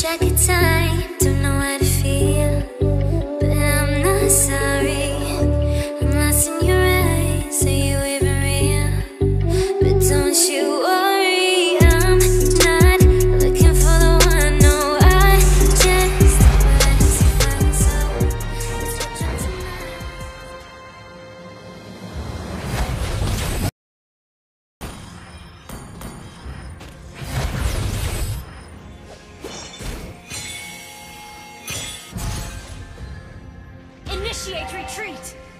track of time, don't know how to feel. Initiate retreat!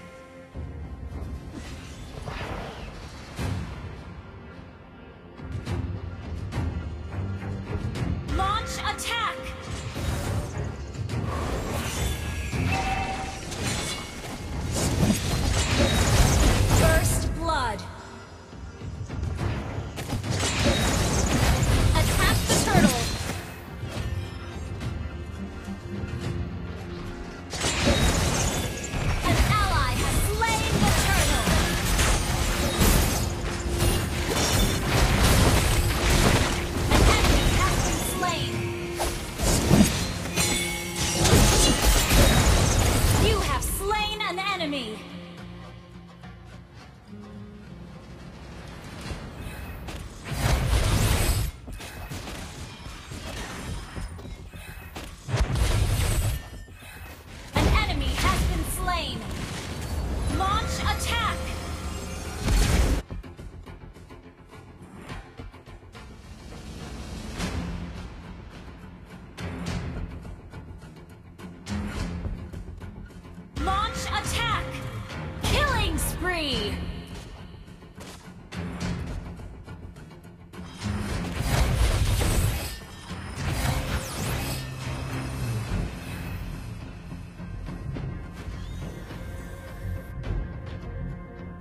spree!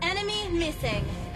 Enemy missing.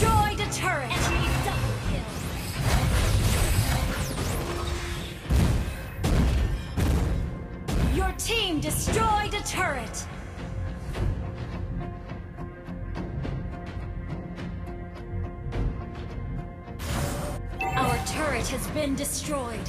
Destroyed a turret! Enemy! Your team destroyed a turret! Our turret has been destroyed.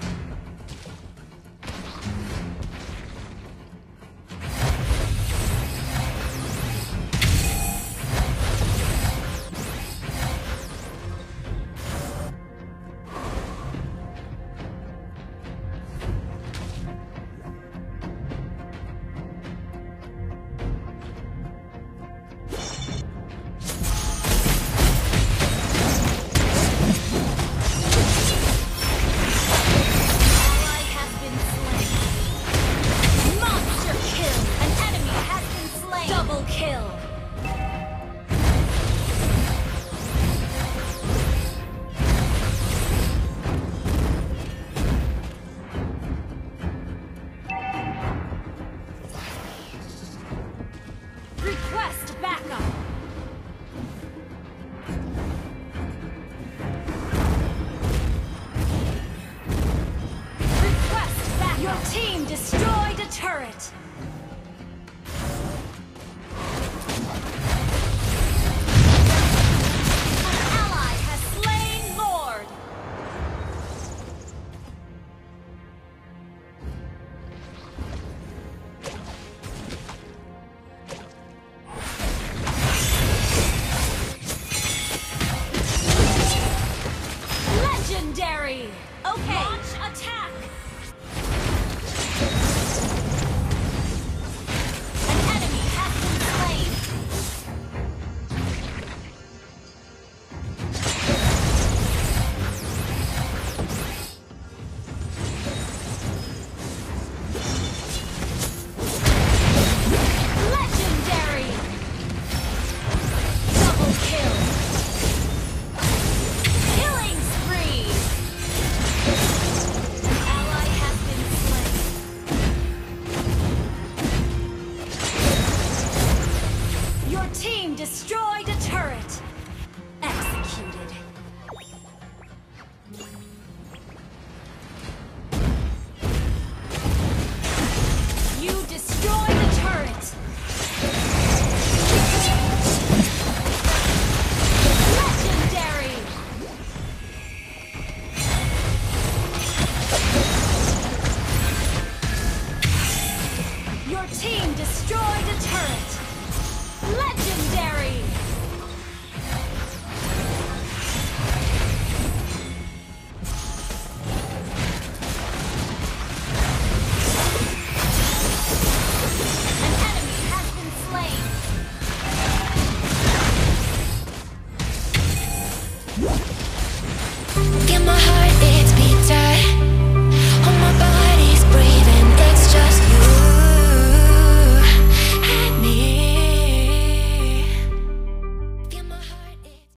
Double kill. Your team destroyed a turret!